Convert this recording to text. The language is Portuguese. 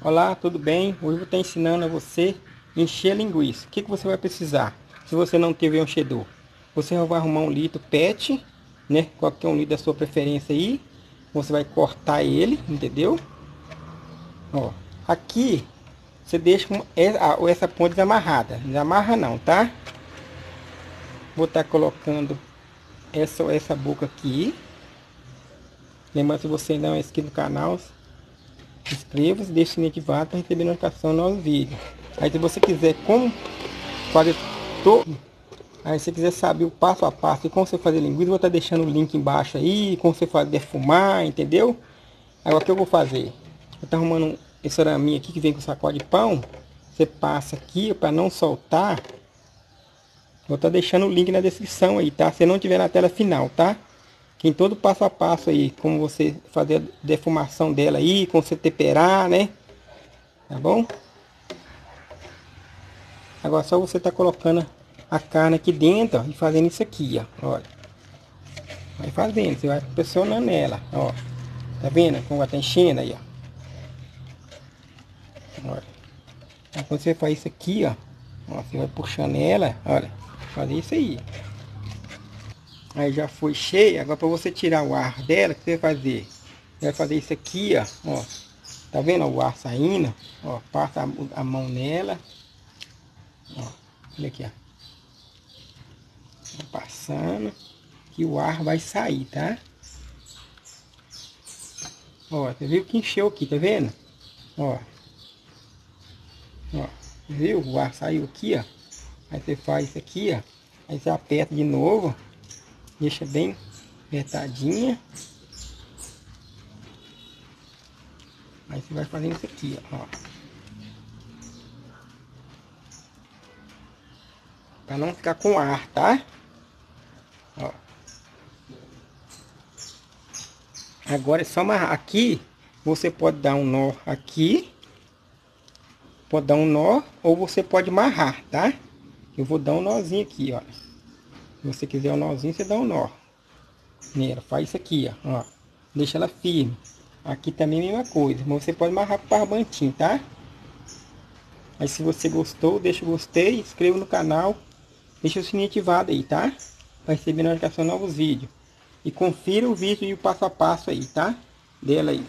Olá, tudo bem? Hoje eu vou estar ensinando a você encher linguiça. O que, que você vai precisar se você não tiver um enchedor? Você vai arrumar um litro PET, né? Qualquer um litro da sua preferência aí. Você vai cortar ele, entendeu? Ó, aqui você deixa essa ponta desamarrada. Desamarra não, tá? Vou estar colocando essa, essa boca aqui. Lembrando, se você não é inscrito no canal, inscreva-se, deixe o sininho ativado para receber notificação no novo vídeo. Aí se você quiser como fazer todo... Aí se você quiser saber o passo a passo e como você fazer linguiça, vou estar deixando o link embaixo aí, como você fazer defumar, entendeu? Agora o que eu vou fazer? Eu estou arrumando esse araminho aqui que vem com sacola de pão. Você passa aqui para não soltar. Vou estar deixando o link na descrição aí, tá? Se não tiver na tela final, tá? Tem todo passo a passo aí, como você fazer a defumação dela aí, como você temperar, né? Tá bom? Agora só você tá colocando a carne aqui dentro ó, e fazendo isso aqui, ó. Olha. Vai fazendo, você vai pressionando ela, ó. Tá vendo como ela tá enchendo aí, ó. Olha. Então, quando você faz isso aqui, ó. ó você vai puxando ela, olha. Fazer isso aí. Aí já foi cheia. Agora para você tirar o ar dela, o que você vai fazer? Você vai fazer isso aqui, ó. ó. Tá vendo o ar saindo? Ó, passa a, a mão nela. Ó, olha aqui, ó. Passando. Que o ar vai sair, tá? Ó, você viu que encheu aqui, tá vendo? Ó. Ó, viu? O ar saiu aqui, ó. Aí você faz isso aqui, ó. Aí você aperta de novo. Deixa bem apertadinha. Aí você vai fazendo isso aqui, ó. Pra não ficar com ar, tá? Ó. Agora é só amarrar. Aqui, você pode dar um nó aqui. Pode dar um nó, ou você pode amarrar, tá? Eu vou dar um nozinho aqui, ó. Se você quiser um nozinho, você dá um nó. Nela, faz isso aqui, ó. ó. Deixa ela firme. Aqui também a mesma coisa. Mas você pode amarrar para barbantinho, tá? Aí se você gostou, deixa o gostei, inscreva no canal. Deixa o sininho ativado aí, tá? Para receber notificação de novos vídeos. E confira o vídeo e o passo a passo aí, tá? Dela aí.